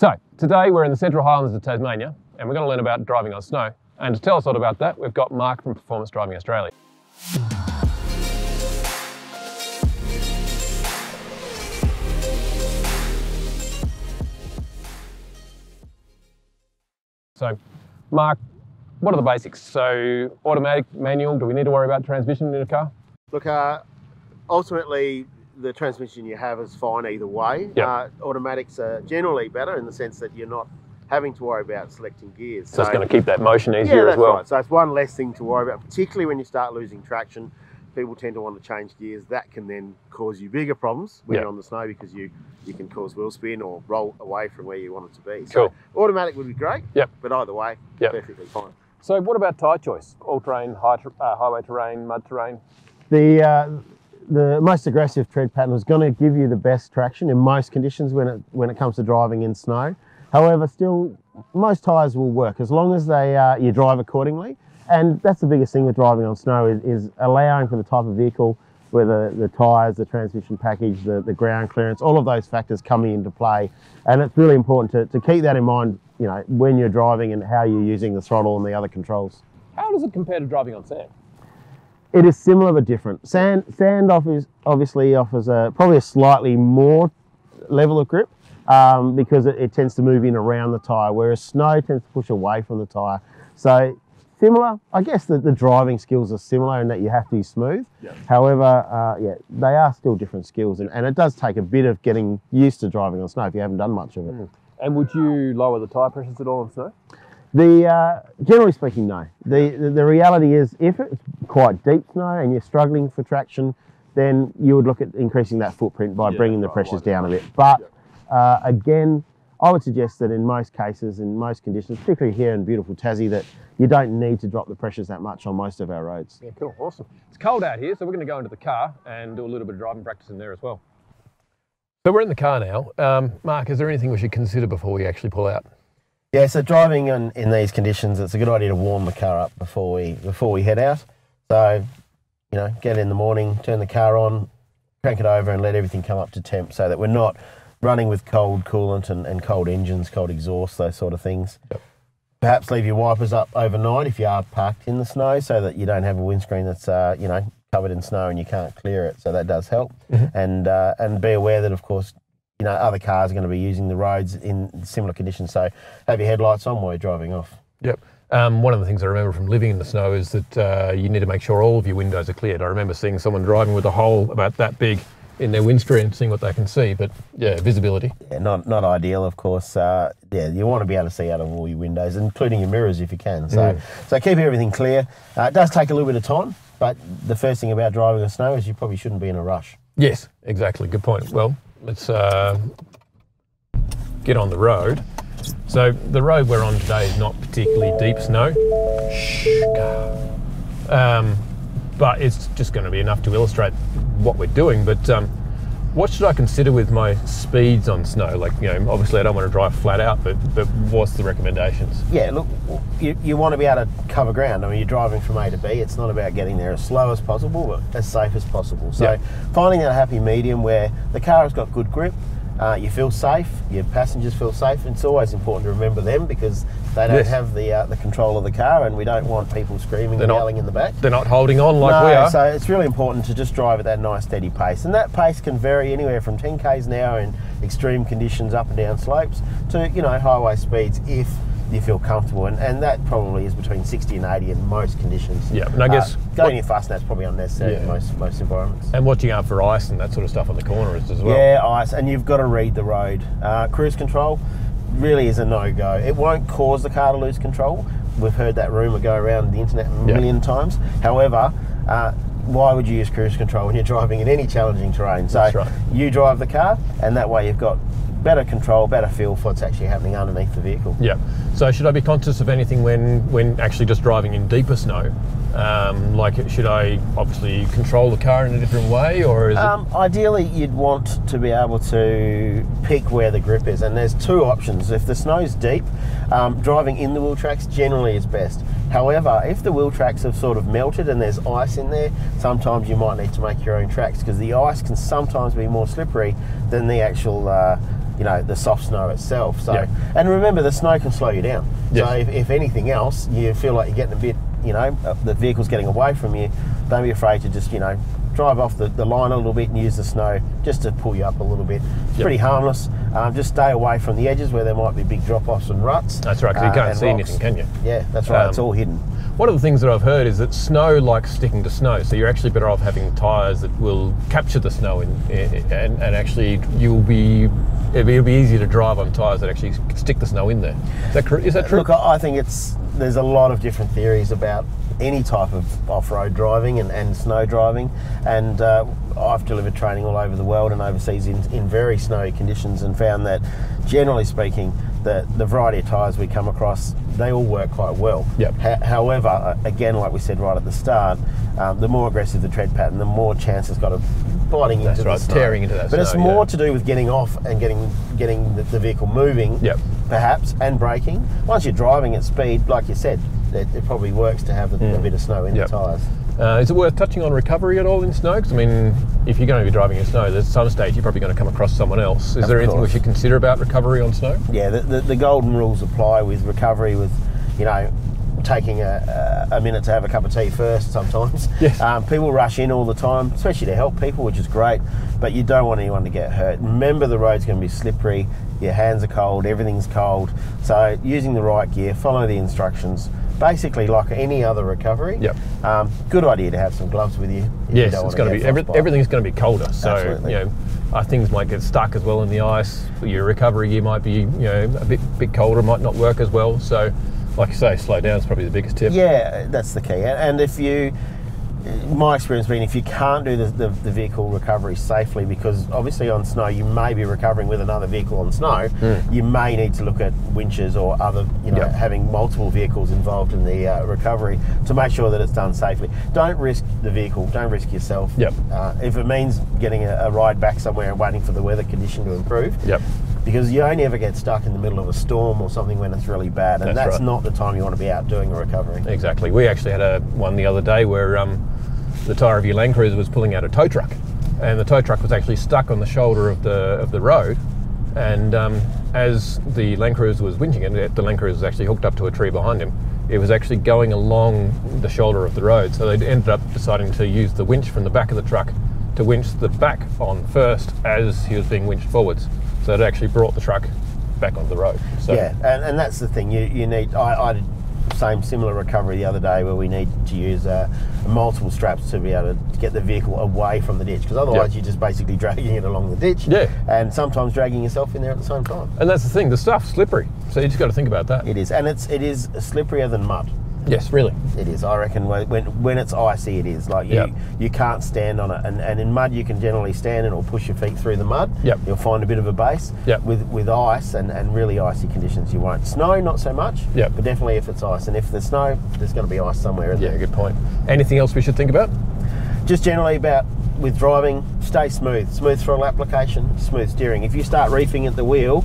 So, today we're in the Central Highlands of Tasmania and we're going to learn about driving on snow. And to tell us all about that, we've got Mark from Performance Driving Australia. So, Mark, what are the basics? So, automatic, manual, do we need to worry about transmission in a car? Look, uh, ultimately, the transmission you have is fine either way. Yep. Uh, automatics are generally better in the sense that you're not having to worry about selecting gears. So, it's going to keep that motion easier yeah, as that's well. right. So it's one less thing to worry about, particularly when you start losing traction. People tend to want to change gears. That can then cause you bigger problems when Yeah. you're on the snow because you you can cause wheel spin or roll away from where you want it to be. Cool. Automatic would be great. Yep. But either way, Yep. perfectly fine. So, what about tyre choice? All terrain, high, uh, highway terrain, mud terrain? The uh, the most aggressive tread pattern is going to give you the best traction in most conditions when it when it comes to driving in snow. However, still most tyres will work as long as they uh, you drive accordingly. And that's the biggest thing with driving on snow is, is allowing for the type of vehicle, whether the tyres, the transmission package, the, the ground clearance, all of those factors coming into play. And it's really important to, to keep that in mind, you know, when you're driving and how you're using the throttle and the other controls. How does it compare to driving on sand? It is similar but different. Sand sand offers obviously offers a probably a slightly more level of grip um, because it, it tends to move in around the tyre, whereas snow tends to push away from the tyre. So similar, I guess the, the driving skills are similar in that you have to be smooth. Yep. However, uh, yeah, they are still different skills, and, and it does take a bit of getting used to driving on snow if you haven't done much of it. And would you lower the tyre pressures at all on snow? The uh, generally speaking, no. The, the the reality is, if it's quite deep snow and you're struggling for traction, then you would look at increasing that footprint by Yeah, bringing the right, pressures right, down a bit. But uh, again, I would suggest that in most cases, in most conditions, particularly here in beautiful Tassie, that you don't need to drop the pressures that much on most of our roads. Yeah, cool, awesome. It's cold out here, so we're going to go into the car and do a little bit of driving practice in there as well. So we're in the car now. Um, Mark, is there anything we should consider before we actually pull out? Yeah, so driving in, in these conditions, it's a good idea to warm the car up before we before we head out. So, you know, get in the morning, turn the car on, crank it over, and let everything come up to temp, so that we're not running with cold coolant and, and cold engines, cold exhaust, those sort of things. Yep. Perhaps leave your wipers up overnight if you are parked in the snow, so that you don't have a windscreen that's uh, you know covered in snow and you can't clear it. So that does help. And uh, and be aware that of course you know, other cars are going to be using the roads in similar conditions. So have your headlights on while you're driving off. Yep. Um, one of the things I remember from living in the snow is that uh, you need to make sure all of your windows are cleared. I remember seeing someone driving with a hole about that big in their windscreen, seeing what they can see. But yeah, visibility. Yeah, not not ideal, of course. Uh, yeah, you want to be able to see out of all your windows, including your mirrors if you can. So, so keep everything clear. Uh, it does take a little bit of time, but the first thing about driving in snow is you probably shouldn't be in a rush. Yes, exactly. Good point. Well, let's uh, get on the road. So the road we're on today is not particularly deep snow. Um, but it's just going to be enough to illustrate what we're doing. But um, what should I consider with my speeds on snow? Like, you know, obviously I don't want to drive flat out, but but what's the recommendations? Yeah, look, you, you want to be able to cover ground. I mean, you're driving from A to B. It's not about getting there as slow as possible, but as safe as possible. So Yeah. finding that happy medium where the car has got good grip, uh, you feel safe, your passengers feel safe. And it's always important to remember them because they don't Yes. have the uh, the control of the car, and we don't want people screaming They're and yelling in the back. They're not holding on like no, we are. so it's really important to just drive at that nice steady pace, and that pace can vary anywhere from 10 k's an hour in extreme conditions, up and down slopes, to you know highway speeds if you feel comfortable, and, and that probably is between 60 and 80 in most conditions. Yeah, and I guess- uh, going any faster that's probably unnecessary in most most environments. and watching out for ice and that sort of stuff on the corners as well. Yeah, ice, and you've got to read the road. Uh, cruise control really is a no-go. It won't cause the car to lose control. We've heard that rumor go around the internet a Yeah. million times. However, uh, why would you use cruise control when you're driving in any challenging terrain? So right. you drive the car, and that way you've got better control, better feel for what's actually happening underneath the vehicle. Yeah. So should I be conscious of anything when when actually just driving in deeper snow? Um, like, should I obviously control the car in a different way, or is Um, ideally, you'd want to be able to pick where the grip is, and there's two options. If the snow's deep, um, driving in the wheel tracks generally is best. However, if the wheel tracks have sort of melted and there's ice in there, sometimes you might need to make your own tracks because the ice can sometimes be more slippery than the actual uh, you know the soft snow itself. So Yeah. and remember the snow can slow you down. So if, if anything else, you feel like you're getting a bit, you know, uh, the vehicle's getting away from you. Don't be afraid to just you know drive off the, the line a little bit and use the snow just to pull you up a little bit. It's Yep. pretty harmless. Um, just stay away from the edges where there might be big drop offs and ruts. That's right, 'cause you uh, can't and see rocks. anything, can you? Yeah, that's right. it's Um, all hidden. One of the things that I've heard is that snow likes sticking to snow, so you're actually better off having tyres that will capture the snow in, and, and actually you'll be it'll be, easier to drive on tyres that actually stick the snow in there. Is that, is that true? Look, I think it's there's a lot of different theories about any type of off-road driving and, and snow driving, and uh, I've delivered training all over the world and overseas in, in very snowy conditions, and found that generally speaking, the the variety of tyres we come across they all work quite well. Yep. Ha- however, uh, again, like we said right at the start, um, the more aggressive the tread pattern, the more chance it's got of biting That's into right, the snow. tearing into that But it's more yeah. to do with getting off and getting getting the, the vehicle moving Yep. perhaps, and braking. Once you're driving at speed, like you said, it, it probably works to have a, a bit of snow in Mm. Yep. the tyres. Uh, is it worth touching on recovery at all in snow? Because I mean, if you're going to be driving in snow, there's some stage you're probably going to come across someone else. Is Of there anything we should consider about recovery on snow? Yeah, the, the, the golden rules apply with recovery, with, you know, taking a, a a minute to have a cup of tea first sometimes. Yes. Um, people rush in all the time, especially to help people, which is great, but you don't want anyone to get hurt. Remember, the road's going to be slippery, your hands are cold, everything's cold. So, using the right gear, follow the instructions. Basically, like any other recovery, Yep. um, good idea to have some gloves with you. if you Yes, it's going to be every, everything's going to be colder. So Absolutely. you know, uh, things might get stuck as well in the ice. Your recovery gear might be you know a bit bit colder, might not work as well. So, like you say, slow down is probably the biggest tip. Yeah, that's the key. And- And if you, my experience being, if you can't do the, the, the vehicle recovery safely, because obviously on snow you may be recovering with another vehicle on snow, you may need to look at winches or other, you know, Yep. having multiple vehicles involved in the uh, recovery to make sure that it's done safely. Don't risk the vehicle. Don't risk yourself. Yep. Uh, if it means getting a, a ride back somewhere and waiting for the weather condition to improve, Yep. Because you only ever get stuck in the middle of a storm or something when it's really bad, and That's that's, right. not the time you want to be out doing a recovery. Exactly. We actually had a one the other day where um, the Tyre Review Land Cruiser was pulling out a tow truck, and the tow truck was actually stuck on the shoulder of the of the road. And um, as the Land Cruiser was winching it, the Land Cruiser was actually hooked up to a tree behind him. It was actually going along the shoulder of the road, so they ended up deciding to use the winch from the back of the truck to winch the back on first as he was being winched forwards. So it actually brought the truck back onto the road. So Yeah, and, and that's the thing. You you need. I, I did same similar recovery the other day where we need to use uh, multiple straps to be able to get the vehicle away from the ditch because otherwise you're just basically dragging it along the ditch. Yeah. and sometimes dragging yourself in there at the same time. And that's the thing, the stuff's slippery. So you just got to think about that. It is, and it's it is slipperier than mud. Yes, really. It is. I reckon when when, when it's icy, it is like you Yep. you can't stand on it, and, and in mud you can generally stand and or push your feet through the mud. Yep. You'll find a bit of a base. Yep. With with ice and, and really icy conditions, you won't. Snow, not so much. Yep. But definitely if it's ice, and if there's snow, there's going to be ice somewhere. Yeah, there? good point. Anything else we should think about? Just generally about with driving, stay smooth. Smooth throttle application, smooth steering. If you start reefing at the wheel,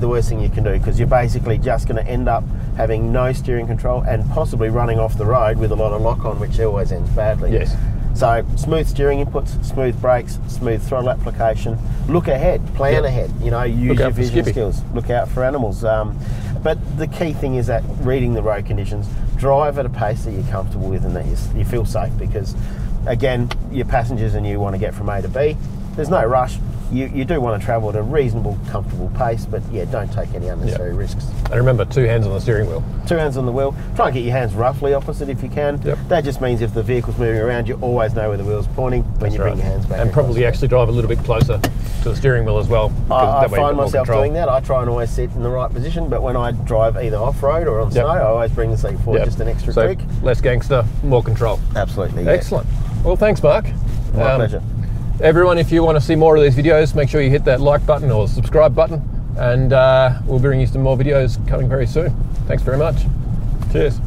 the worst thing you can do because you're basically just going to end up having no steering control and possibly running off the road with a lot of lock on, which always ends badly. Yes. So smooth steering inputs, smooth brakes, smooth throttle application. Look ahead, plan Yep. ahead. You know, use out your vision skills. Look out for animals. Um, but the key thing is that reading the road conditions, drive at a pace that you're comfortable with and that you, you feel safe because, again, your passengers and you want to get from A to B. There's no rush. You, you do want to travel at a reasonable, comfortable pace, but yeah, don't take any unnecessary risks. And remember, two hands on the steering wheel. Two hands on the wheel. Try and get your hands roughly opposite if you can. Yep. That just means if the vehicle's moving around, you always know where the wheel's pointing when That's you bring right. your hands back. And across. probably actually drive a little bit closer to the steering wheel as well. I, I that way you've got find myself doing that. I try and always sit in the right position, but when I drive either off road or on Yep. snow, I always bring the seat forward Yep. just an extra so creak. less gangster, more control. Absolutely. yeah. Excellent. Well, thanks, Mark. My Um, pleasure. Everyone, if you want to see more of these videos, make sure you hit that like button or subscribe button, and uh, we'll bring you some more videos coming very soon. Thanks very much. Cheers.